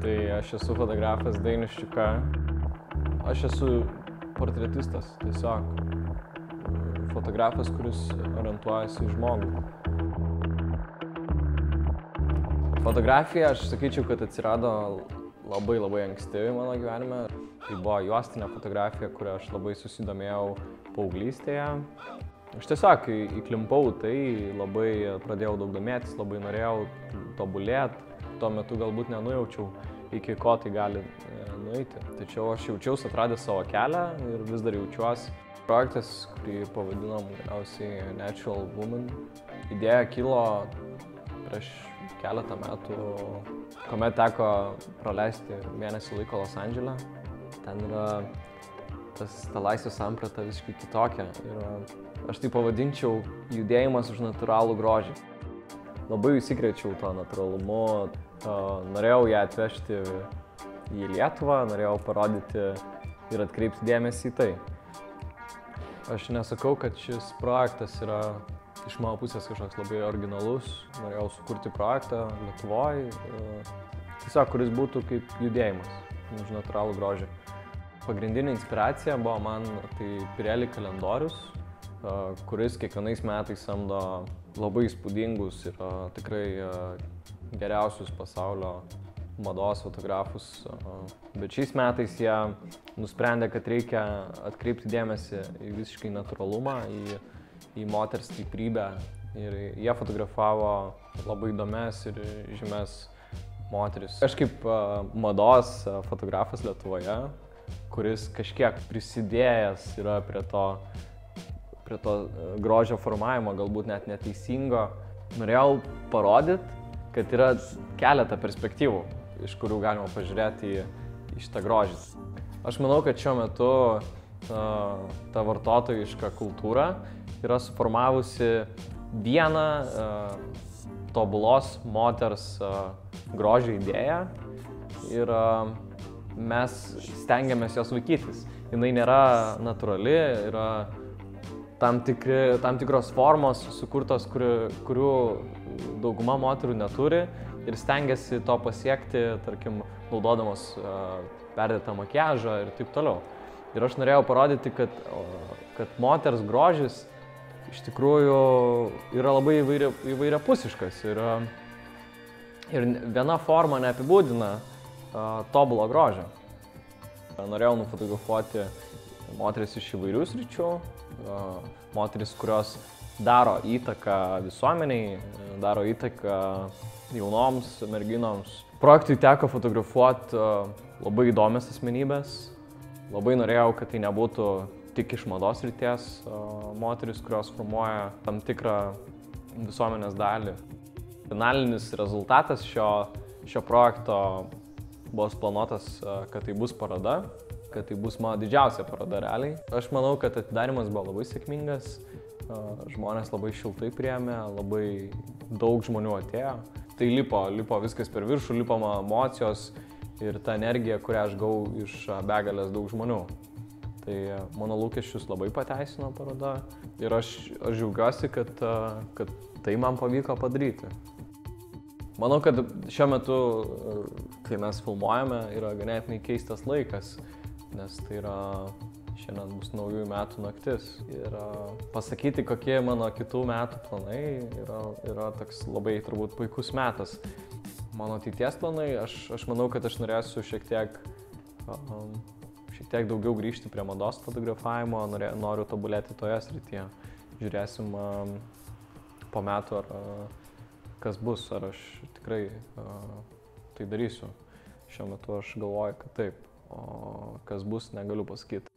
Tai aš esu fotografas Dainis Čiuka. Aš esu portretistas, tiesiog fotografas, kuris orientuojasi į žmogų. Fotografija, aš sakyčiau, kad atsirado labai labai anksti mano gyvenime. Tai buvo juostinė fotografija, kurią aš labai susidomėjau paauglystėje. Aš tiesiog įklimpau, tai labai pradėjau daug domėtis, labai norėjau tobulėti. Tuo metu galbūt nenujaučiau, iki ko tai gali e, nueiti. Tačiau aš jaučiausi atradęs savo kelią ir vis dar jaučiuosi. Projektas, kurį pavadinom galiausiai Natural Woman, idėja kilo prieš keletą metų, kuomet teko praleisti mėnesį laiko Los Andželę. Ten yra tas, ta laisvės samprata visiškai kitokia. Ir aš tai pavadinčiau judėjimas už natūralų grožį. Labai įsikrečiau to natūralumu, norėjau ją atvežti į Lietuvą, norėjau parodyti ir atkreipti dėmesį į tai. Aš nesakau, kad šis projektas yra iš mano pusės kažkoks labai originalus. Norėjau sukurti projektą Lietuvoje, tiesiog kuris būtų kaip judėjimas už natūralų grožį. Pagrindinė inspiracija buvo man tai Pirelli kalendorius, kuris kiekvienais metais samdo labai įspūdingus ir tikrai geriausius pasaulio mados fotografus. Bet šiais metais jie nusprendė, kad reikia atkreipti dėmesį į visiškai natūralumą, į, į moters stiprybę. Ir jie fotografavo labai įdomias ir žymes moteris. Aš kaip mados fotografas Lietuvoje, kuris kažkiek prisidėjęs yra prie to, prie to a, grožio formavimo, galbūt net neteisingo, norėjau parodyti, kad yra keletą perspektyvų, iš kurių galima pažiūrėti į, į šitą grožį. Aš manau, kad šiuo metu ta, ta vartotojiška kultūra yra suformavusi vieną uh, tobulos moters uh, grožio idėją ir uh, mes stengiamės jos vaikytis. Jis nėra natūrali, yra tam, tikri, tam tikros formos sukurtos, kuri, kurių dauguma moterų neturi ir stengiasi to pasiekti, tarkim, naudodamos uh, perdėtą makiažą ir taip toliau. Ir aš norėjau parodyti, kad, kad moters grožis iš tikrųjų yra labai įvairia, įvairiapusiškas ir, ir viena forma neapibūdina uh, tobulo grožio. Norėjau nufotografuoti moteris iš įvairių sričių, moteris, kurios daro įtaką visuomeniai, daro įtaką jaunoms merginoms. Projektui teko fotografuoti labai įdomias asmenybės. Labai norėjau, kad tai nebūtų tik iš mados ryties moteris, kurios formuoja tam tikrą visuomenės dalį. Finalinis rezultatas šio, šio projekto buvo planuotas, kad tai bus paroda, kad tai bus mano didžiausia paroda realiai. Aš manau, kad atidarimas buvo labai sėkmingas, žmonės labai šiltai priėmė, labai daug žmonių atėjo. Tai lipo, lipo viskas per viršų, lipo mano emocijos ir ta energija, kurią aš gau iš begalės daug žmonių. Tai mano lūkesčius labai pateisino paroda ir aš, aš džiaugiuosi, kad, kad tai man pavyko padaryti. Manau, kad šiuo metu, kai mes filmuojame, yra ganėtinai keistas laikas, nes tai yra šiandien bus naujųjų metų naktis. Ir pasakyti, kokie mano kitų metų planai yra, yra toks labai turbūt puikus metas. Mano ateities planai, aš, aš manau, kad aš norėsiu šiek tiek, um, šiek tiek daugiau grįžti prie mados fotografavimo, norė, noriu tobulėti toje srityje. Žiūrėsim um, po metų, ar uh, kas bus, ar aš tikrai uh, tai darysiu. Šiuo metu aš galvoju, kad taip, o kas bus, negaliu pasakyti.